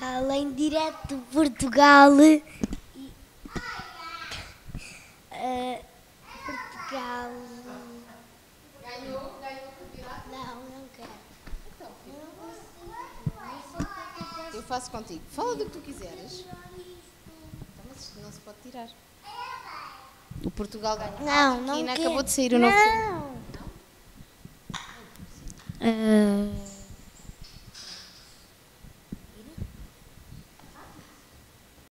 Além direto de Portugal. E, eh, Portugal. Ganhou? Ganhou o campeonato? Não, não quero. Então, filho, eu faço contigo. Fala do que tu quiseres. Então, mas isto não se pode tirar. O Portugal ganhou. Não, não Kina acabou de sair o novo filme. Não. Uh...